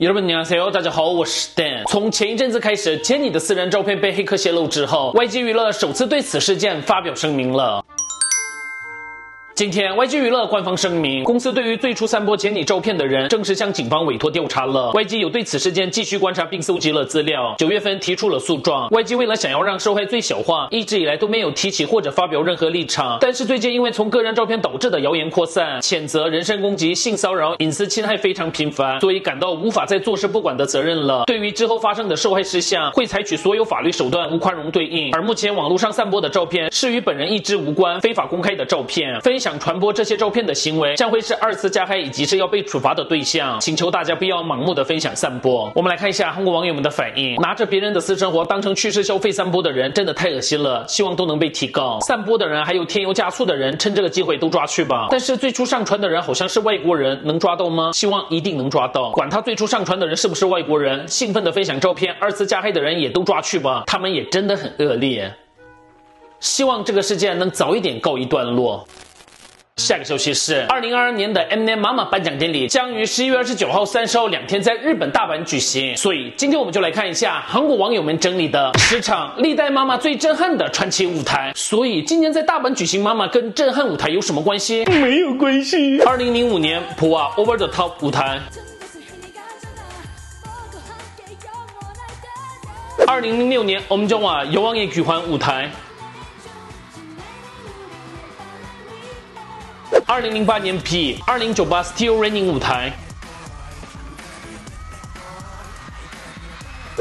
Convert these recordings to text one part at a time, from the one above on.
여러분안녕하세요，大家好，我是 Dan。从前一阵子开始，杰尼的私人照片被黑客泄露之后，YG 娱乐首次对此事件发表声明了。 今天，YG 娱乐官方声明，公司对于最初散播杰尼照片的人，正式向警方委托调查了。YG 有对此事件继续观察并搜集了资料，九月份提出了诉状。YG 为了想要让受害最小化，一直以来都没有提起或者发表任何立场。但是最近因为从个人照片导致的谣言扩散、谴责、人身攻击、性骚扰、隐私侵害非常频繁，所以感到无法再坐视不管的责任了。对于之后发生的受害事项，会采取所有法律手段，无宽容对应。而目前网络上散播的照片是与本人一直无关、非法公开的照片，分。想传播这些照片的行为将会是二次加害以及是要被处罚的对象，请求大家不要盲目的分享散播。我们来看一下韩国网友们的反应：拿着别人的私生活当成趋势消费散播的人真的太恶心了，希望都能被提高。散播的人还有添油加醋的人，趁这个机会都抓去吧。但是最初上传的人好像是外国人，能抓到吗？希望一定能抓到。管他最初上传的人是不是外国人，兴奋的分享照片，二次加害的人也都抓去吧。他们也真的很恶劣。希望这个事件能早一点告一段落。下个消息是，二零二二年的 Mnet 妈妈颁奖典礼将于十一月二十九号、三十号两天在日本大阪举行。所以今天我们就来看一下韩国网友们整理的十场历代妈妈最震撼的传奇舞台。所以今年在大阪举行妈妈跟震撼舞台有什么关系？没有关系。二零零五年普瓦 Over the Top 舞台，二零零六年我们叫瓦有望也举环舞台。二零零八年 P，二零九八 Still Raining 舞台，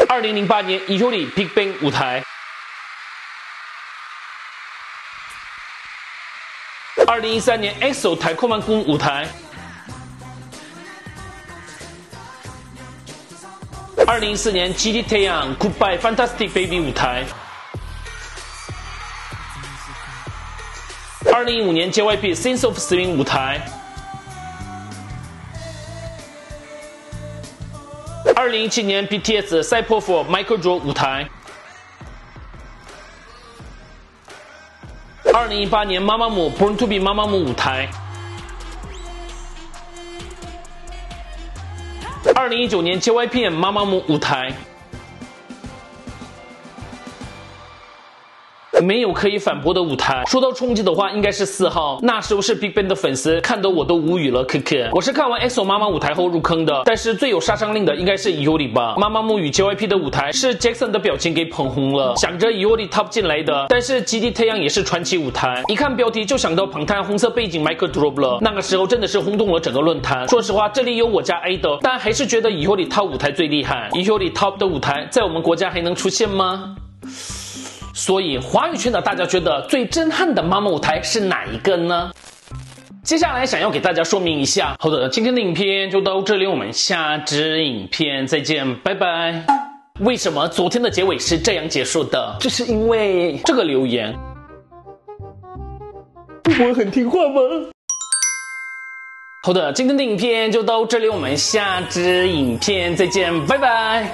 二零零八年 Yuri Big Bang 舞台，二零一三年 EXO 台库曼宫舞台，二零一四年 GD Taeyang Goodbye Fantastic Baby 舞台。二零一五年 JYP Sense of Swing 舞台，二零一七年 BTS Cypher for Michael Jo 舞台，二零一八年妈妈姆 Born to Be 妈妈姆舞台，二零一九年 JYPM 妈妈姆舞台。没有可以反驳的舞台。说到冲击的话，应该是四号。那时候是 BigBang 的粉丝，看得我都无语了。可可，我是看完 EXO 妈妈舞台后入坑的，但是最有杀伤力的应该是 Yuri 吧。妈妈木与 JYP 的舞台是 Jackson 的表情给捧红了，想着 Yuri Top 进来的，但是基地太阳也是传奇舞台。一看标题就想到彭泰红色背景 Michael Drop 了，那个时候真的是轰动了整个论坛。说实话，这里有我家 A 的，但还是觉得 Yuri Top 舞台最厉害。Yuri Top 的舞台在我们国家还能出现吗？所以，华语圈的大家觉得最震撼的妈妈舞台是哪一个呢？接下来想要给大家说明一下。好的，今天的影片就到这里，我们下支影片再见，拜拜。为什么昨天的结尾是这样结束的？这是因为这个留言。我很听话吗？好的，今天的影片就到这里，我们下支影片再见，拜拜。